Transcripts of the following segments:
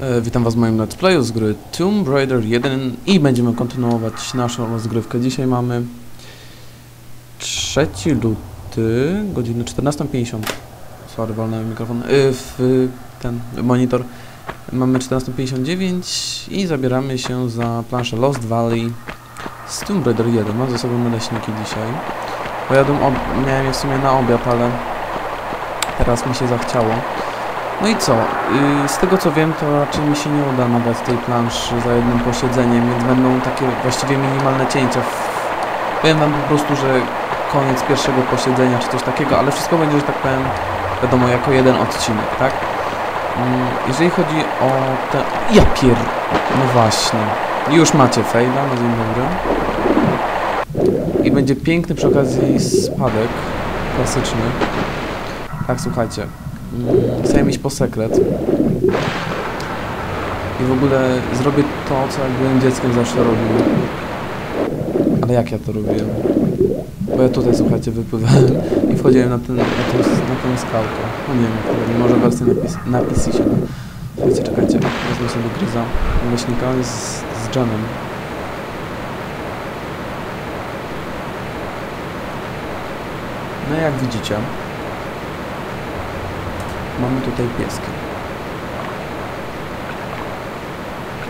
E, Witam Was w moim let's playu z gry Tomb Raider 1 i będziemy kontynuować naszą rozgrywkę. Dzisiaj mamy 3 luty, godzinę 14.50. Sorry, walnąłem mikrofon. E, W ten monitor. Mamy 14.59 i zabieramy się za planszę Lost Valley z Tomb Raider 1. Mam ze sobą naleśniki dzisiaj. Pojadą miałem je w sumie na obiad, ale teraz mi się zachciało. No i co? Yy, z tego co wiem, to raczej mi się nie uda nagrać tej planszy za jednym posiedzeniem, więc będą takie właściwie minimalne cięcia. Powiem wam po prostu, że koniec pierwszego posiedzenia czy coś takiego, ale wszystko będzie, że tak powiem, wiadomo, jako jeden odcinek, tak? Mm, Jeżeli chodzi o te... Ja pier... No właśnie. Już macie fejda na dzień dobry. I będzie piękny przy okazji spadek klasyczny. Tak, słuchajcie. Chcę iść po sekret. I w ogóle zrobię to, co jak byłem dzieckiem zawsze robił. Ale jak ja to robiłem? Bo ja tutaj, słuchajcie, wypływałem i wchodziłem na, ten, na, na skałkę. No nie wiem, może wersję na, pis, na PC się. Słuchajcie, czekajcie. Wezmę sobie gryza leśnika z, z dżemem. No jak widzicie, mamy tutaj pieski.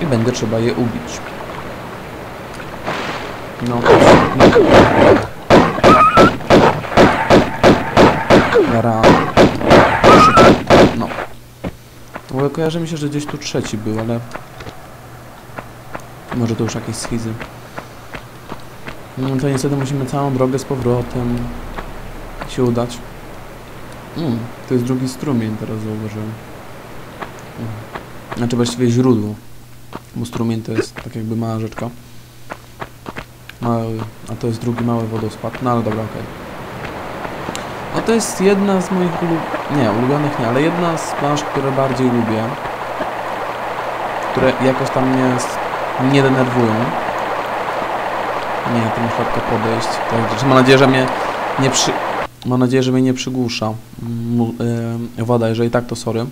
I będzie trzeba je ubić. No. Jara. No. Ogóle kojarzy mi się, że gdzieś tu trzeci był, ale... Może to już jakieś schizy. No to niestety musimy całą drogę z powrotem się udać. Mm, to jest drugi strumień, teraz zauważyłem. Znaczy właściwie źródło. Bo strumień to jest tak jakby mała rzeczka. Mały, a to jest drugi mały wodospad. No ale dobra, okej. No to jest jedna z moich ulub... Nie, ulubionych nie, ale jedna z plansz, które bardziej lubię. Które jakoś tam mnie nie denerwują. Nie, to muszę lekko podejść. Tak, mam nadzieję, że mnie nie przy... Mam nadzieję, że mnie nie przygłusza woda, jeżeli tak, to sorry.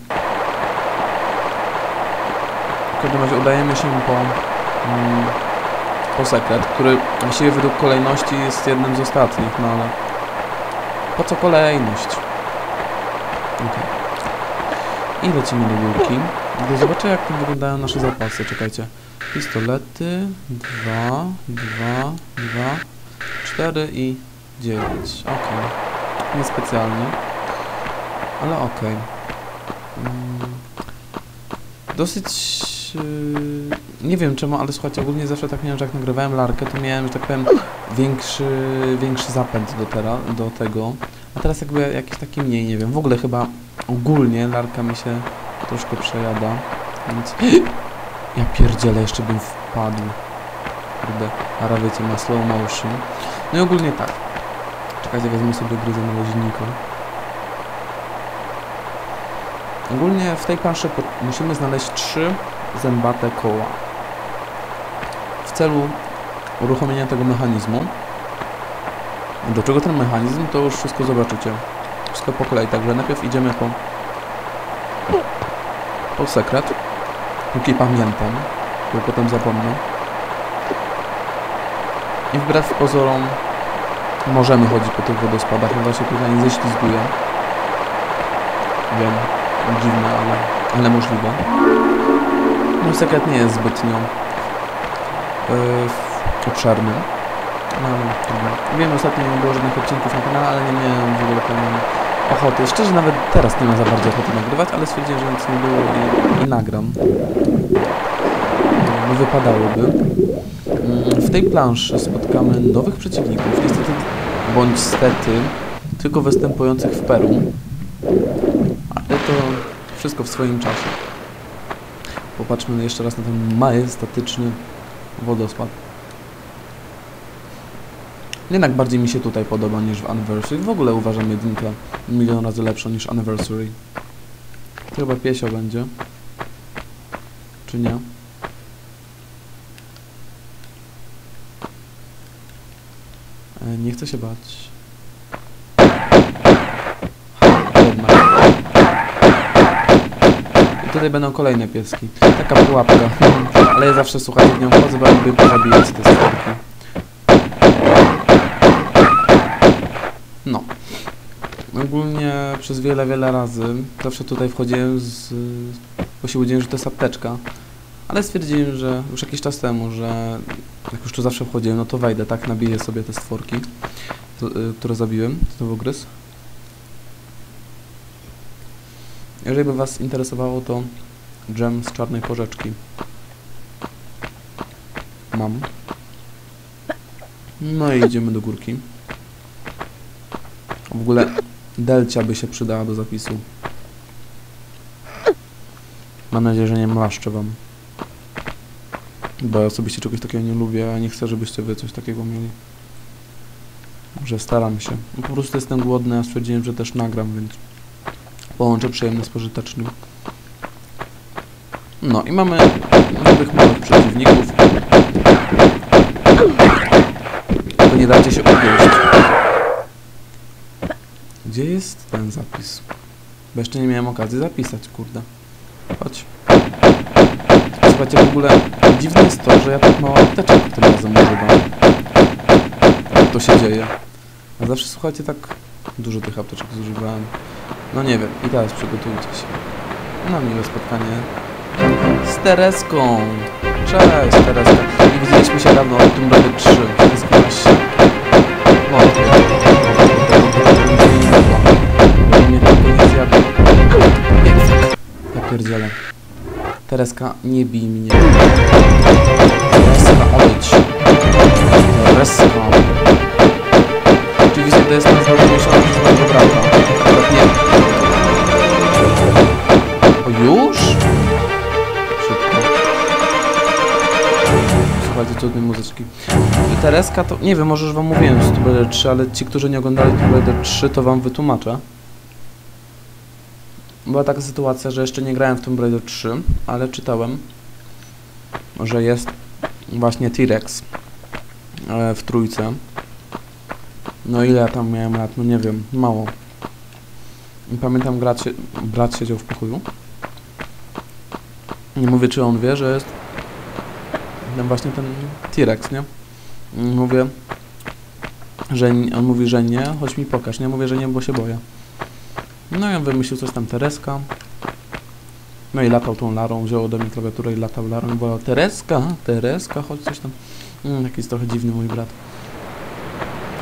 W każdym razie udajemy się po, mm, po sekret, który właściwie według kolejności jest jednym z ostatnich, no ale po co kolejność? Okej. I lecimy do górki. Zobaczę jak wyglądają nasze zapasy, czekajcie. Pistolety, dwa, dwa, dwa, cztery i dziewięć. Okej. Niespecjalnie. Ale okej. Mm. Dosyć... Yy, nie wiem czemu, ale słuchajcie, ogólnie zawsze tak miałem, że jak nagrywałem larkę, to miałem, że tak powiem, większy, większy zapęd do, tera, do tego. A teraz jakby jakiś taki mniej, nie wiem. W ogóle chyba ogólnie larka mi się troszkę przejada, więc... Ja pierdzielę, jeszcze bym wpadł. Kurde, Ara wiecie, ma slow motion. No i ogólnie tak. Czekajcie, wezmę sobie gryzę naleźnika. Ogólnie w tej planszy musimy znaleźć trzy zębate koła. W celu uruchomienia tego mechanizmu. Do czego ten mechanizm, to już wszystko zobaczycie. Wszystko po kolei, także najpierw idziemy po, po sekret. Póki pamiętam, bo potem zapomnę. I wbrew pozorom możemy chodzić po tych wodospadach, no się tutaj nie ześlizguje. Wiem, dziwne, ale, ale możliwe. No sekret nie jest zbytnio yy, obszerny. No, trudno. Wiem, ostatnio nie było żadnych odcinków na kanale, ale nie miałem w ogóle ochoty. Szczerze, nawet teraz nie mam za bardzo ochoty nagrywać, ale stwierdziłem, że nic nie było i, i nagram. No, wypadałoby. Mm, W tej planszy spotkamy nowych przeciwników, niestety bądź stety, tylko występujących w Peru. Ale to wszystko w swoim czasie. Popatrzmy jeszcze raz na ten majestatyczny wodospad. Jednak bardziej mi się tutaj podoba niż w Anniversary. W ogóle uważam jedynkę milion razy lepszą niż Anniversary. To chyba piesio będzie. Czy nie? Nie chcę się bać. I tutaj będą kolejne pieski. Taka pułapka. Ale ja zawsze, słuchajcie, w nią wchodzę, bo ja lubię pozabijać te stworki. No. Ogólnie przez wiele, wiele razy zawsze tutaj wchodziłem z... bo się że to jest apteczka. Ale stwierdziłem, że już jakiś czas temu, że jak już tu zawsze wchodziłem, no to wejdę, tak? Nabiję sobie te stworki, to, y, które zabiłem, znowu gryz. Jeżeli by Was interesowało, to dżem z czarnej porzeczki. Mam. No i idziemy do górki. W ogóle delcia by się przydała do zapisu. Mam nadzieję, że nie mlaszczę Wam. Bo ja osobiście czegoś takiego nie lubię, a nie chcę, żebyście Wy coś takiego mieli. Że staram się. No, po prostu jestem głodny, a stwierdziłem, że też nagram, więc połączę przyjemne z pożytecznym. No i mamy nowych małych przeciwników. To nie dajcie się ugryźć. Gdzie jest ten zapis? Bo jeszcze nie miałem okazji zapisać, kurde. Chodź. Słuchajcie, w ogóle dziwne jest to, że ja tak mało apteczek tym razem używam. Jak to się dzieje? A zawsze, słuchajcie, tak dużo tych apteczek zużywałem. No nie wiem, i teraz przygotujcie się na miłe spotkanie z Tereską. Cześć, Tereska. Nie widzieliśmy się dawno od Tomb Raider 3. Nie zgadzasz się? No, mnie tylko nie zjadł. Jest. Ja pierdzielę. Tereska, nie bij mnie. Tereska, odejdź. Tereska. Oczywiście to jest nazwa wymieszana z mojego brata. Nie. O, już? Szybko. Słuchajcie cudnej muzyczki. Tereska to, nie wiem, może już wam mówiłem z Tomb Raider 3, ale ci, którzy nie oglądali Tomb Raider 3, to wam wytłumaczę. Była taka sytuacja, że jeszcze nie grałem w Tomb Raider 3, ale czytałem, że jest właśnie T-Rex e, w trójce. No ile ja tam miałem lat? No nie wiem, mało. I pamiętam, brat, brat siedział w pokoju. Nie mówię, czy on wie, że jest ten właśnie ten T-Rex, nie? Mówię, że on mówi, że nie, chodź mi pokaż. Nie mówię, że nie, bo się boję. No on wymyślił coś tam Tereska. No i latał tą larą, wziął ode mnie klawiaturę i latał larą i Tereska, Tereska, chodź coś tam. Mm, jakiś trochę dziwny mój brat.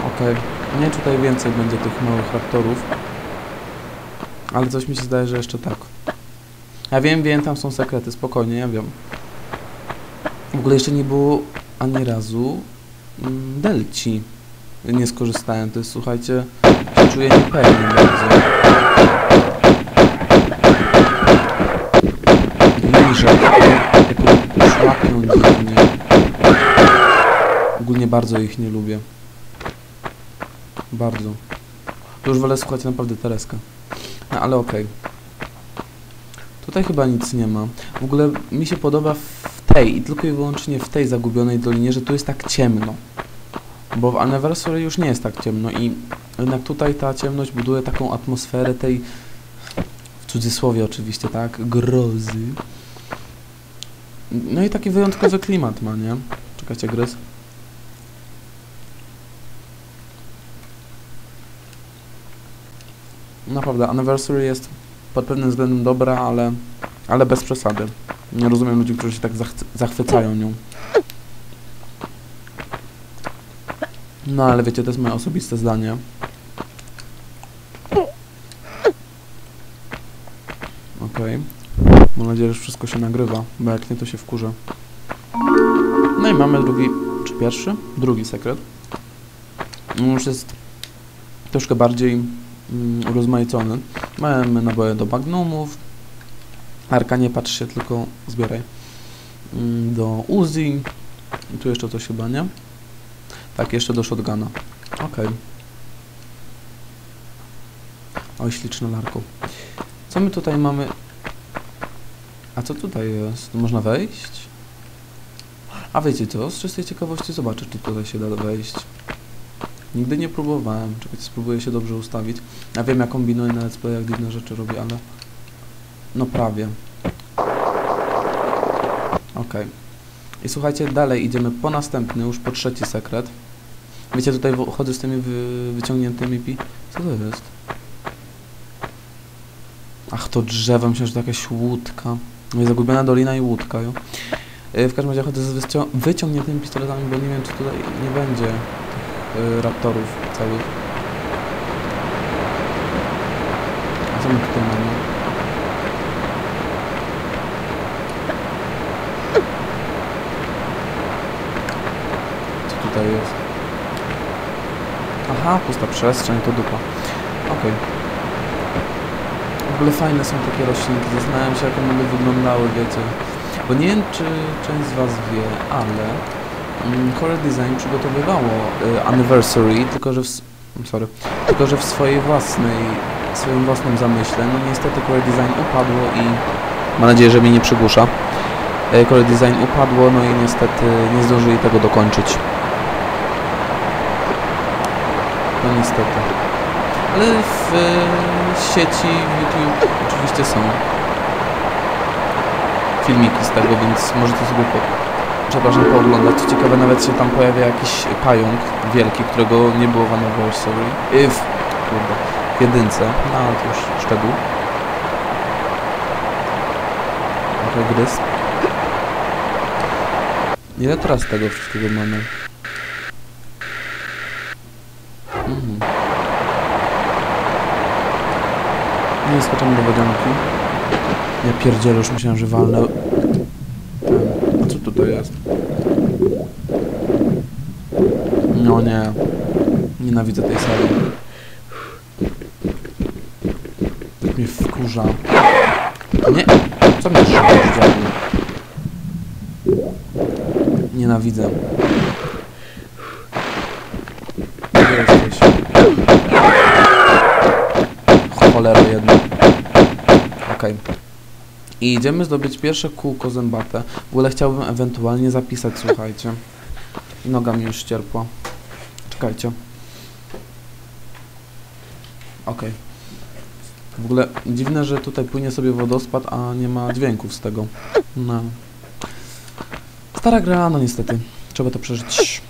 Okej, nie tutaj więcej będzie tych małych raptorów. Ale coś mi się zdaje, że jeszcze tak. Ja wiem, wiem, tam są sekrety, spokojnie, ja wiem. W ogóle jeszcze nie było ani razu mm, delci. Nie skorzystałem, to jest, słuchajcie, czuję niepewnie bardzo. Szłapią dziwnie. Ogólnie bardzo ich nie lubię. Bardzo. To już wolę słuchać naprawdę Tereska. No ale okej. Tutaj chyba nic nie ma. W ogóle mi się podoba w tej i tylko i wyłącznie w tej zagubionej dolinie, że tu jest tak ciemno. Bo w Anniversary już nie jest tak ciemno i jednak tutaj ta ciemność buduje taką atmosferę tej w cudzysłowie oczywiście, tak? Grozy. No i taki wyjątkowy klimat ma, nie? Czekajcie, gryz. Naprawdę, Anniversary jest pod pewnym względem dobra, ale, ale bez przesady. Nie rozumiem ludzi, którzy się tak zachcy- zachwycają nią. No ale wiecie, to jest moje osobiste zdanie. Okej. Mam nadzieję, że wszystko się nagrywa, bo jak nie, to się wkurzę. No i mamy drugi, czy pierwszy? Drugi sekret. On już jest troszkę bardziej mm, urozmaicony. Mamy naboje do magnumów. Arka, nie patrz się, tylko zbieraj. Mm, Do Uzi. I tu jeszcze coś chyba, nie? Tak, jeszcze do shotguna. Okej. Oj, śliczne larko. Co my tutaj mamy? A co tutaj jest? Można wejść? A wiecie co? Z czystej ciekawości zobaczę, czy tutaj się da wejść. Nigdy nie próbowałem. Czekajcie, spróbuję się dobrze ustawić. Ja wiem, ja kombinuję na let's playach, dziwne rzeczy robię, ale... No prawie. Okej. I słuchajcie, dalej idziemy po następny, już po trzeci sekret. Wiecie, tutaj chodzę z tymi wy, wyciągniętymi pi... Co to jest? Ach, to drzewo, myślę, że to jakaś łódka. Zagubiona dolina i łódka, jo. Y, W każdym razie chodzę z wycią- wyciągniętymi pistoletami, bo nie wiem, czy tutaj nie będzie tych y, raptorów całych. A co my tutaj mamy? Co tutaj jest? Aha, pusta przestrzeń, to dupa. Okej. W ogóle fajne są takie roślinki, zastanawiam się jak one by wyglądały, wiecie. Bo nie wiem czy część z was wie, ale mm, Core Design przygotowywało y, Anniversary, tylko że w, sorry, tylko że w swojej własnej, swoim własnym zamyśle, no niestety Core Design upadło i mam nadzieję, że mnie nie przygłusza. Y, Core Design upadło, no i niestety nie zdążyli tego dokończyć. No niestety. Ale w e, sieci YouTube oczywiście są filmiki z tego, więc możecie sobie po, przepraszam, pooglądać. Co ciekawe, nawet się tam pojawia jakiś pająk wielki, którego nie było w Anniversary. Y, w, kurde, w jedynce, no ale to już szczegół. Trochę gryz. Ile teraz tego wszystkiego mamy? Nie skaczemy do wodzianki. Ja pierdzielę, już myślałem, że walnę. A co tutaj jest? No nie. Nienawidzę tej sali. Tak mnie wkurza. Nie. Co mnie dziadku? Nienawidzę. I idziemy zdobyć pierwsze kółko zębate. W ogóle chciałbym ewentualnie zapisać, słuchajcie. Noga mi już ścierpła. Czekajcie. Okej. W ogóle dziwne, że tutaj płynie sobie wodospad, a nie ma dźwięków z tego. No. Stara gra, no niestety. Trzeba to przeżyć.